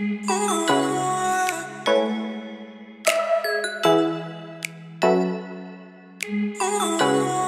Ooh. Ooh.